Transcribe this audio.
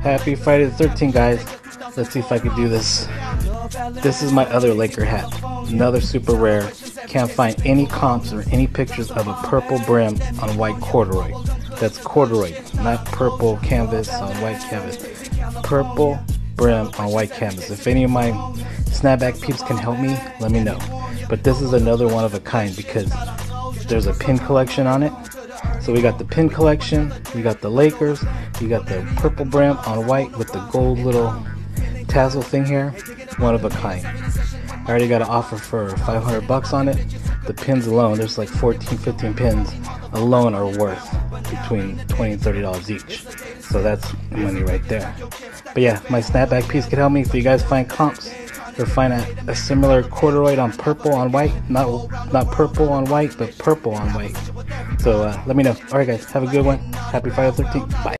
Happy Friday the 13th, guys. Let's see if I can do this. This is my other Laker hat. Another super rare. Can't find any comps or any pictures of a purple brim on white corduroy. That's corduroy, not purple canvas on white canvas. Purple brim on white canvas. If any of my snapback peeps can help me, let me know. But this is another one of a kind because there's a pin collection on it. So we got the pin collection, we got the Lakers, we got the purple brim on white with the gold little tassel thing here. One of a kind. I already got an offer for 500 bucks on it. The pins alone, there's like 14, 15 pins alone are worth between 20 and 30 dollars each. So that's money right there. But yeah, my snapback piece could help me if you guys find comps or find a, a similar corduroy on purple on white. Not not purple on white, but purple on white. So uh, let me know. Alright guys, have a good one. Happy Friday 13th. Bye.